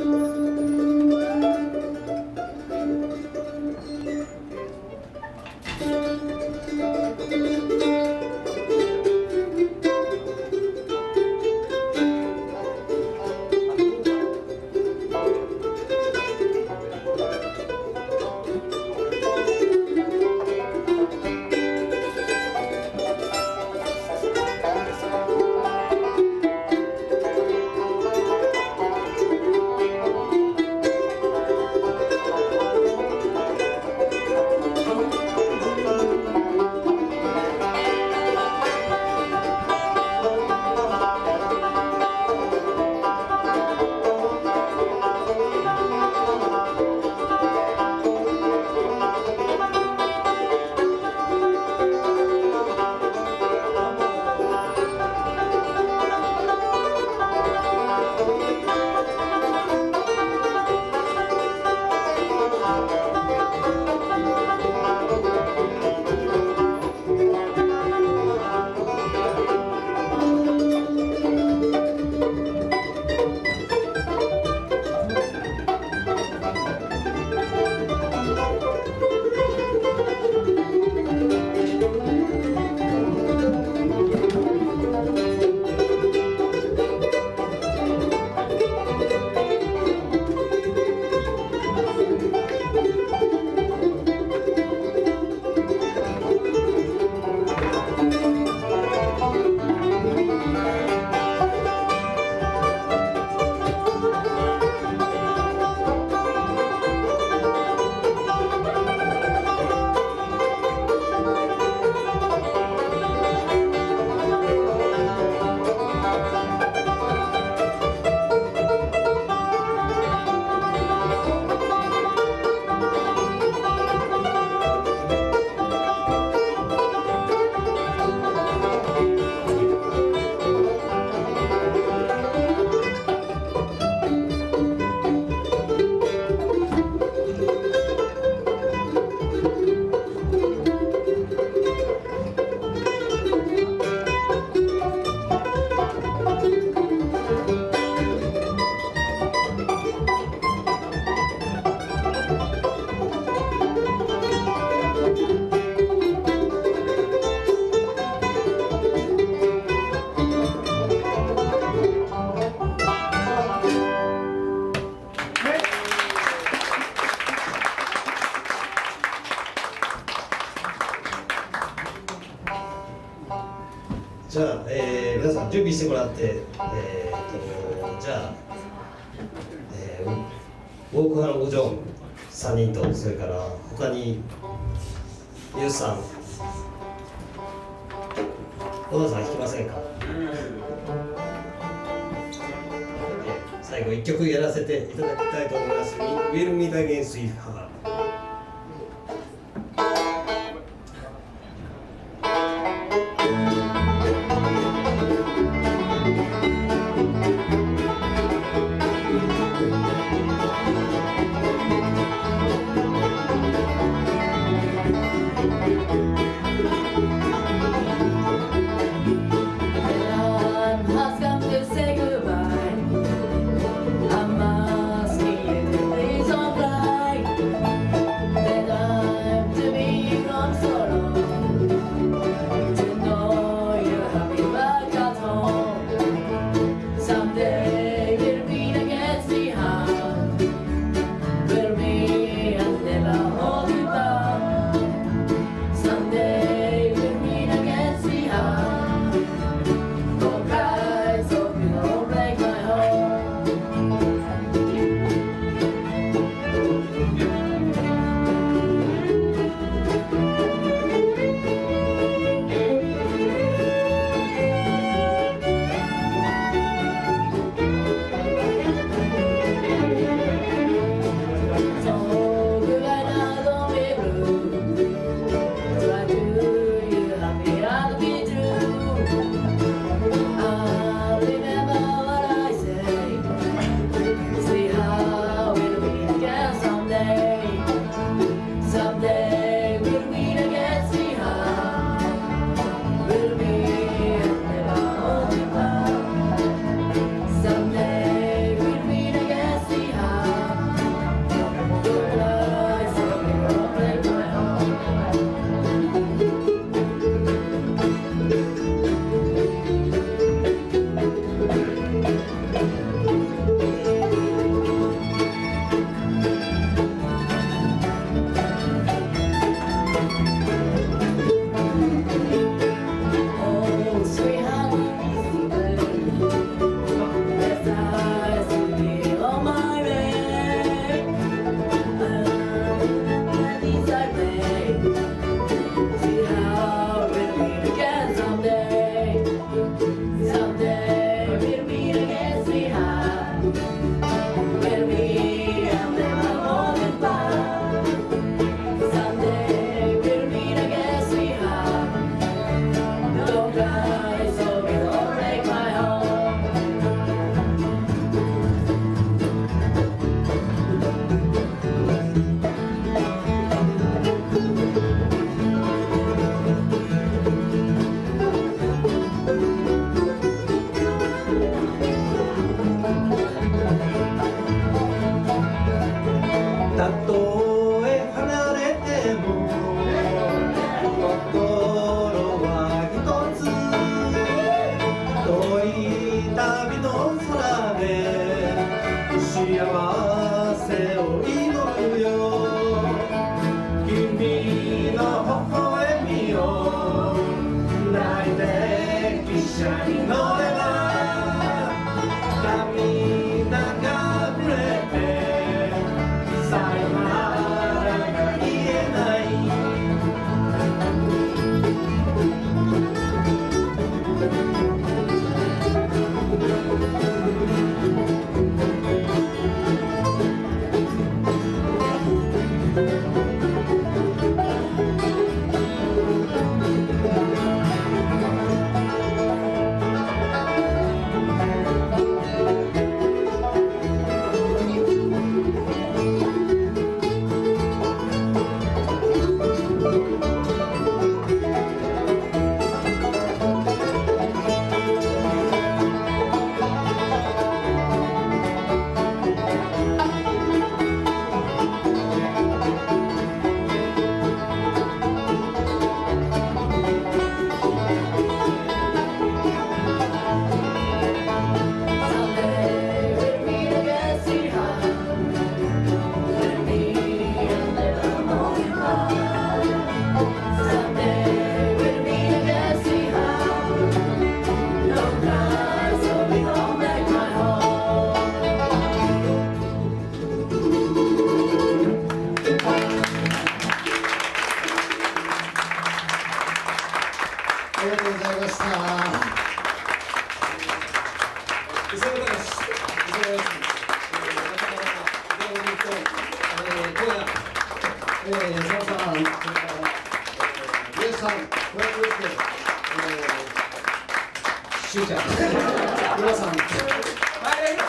じゃって、えー、とじゃあ、えー、ウォークハン・ゴジョン3人とそれから他にユウさん。小田さん弾きませんか、最後1曲やらせていただきたいと思います「ウィル・ミ better be ータ・ありがとうございました。磯山隆史、磯山康えー、皆さん、皆さん、ご覧ください。しゅうちゃん、皆さん。はい、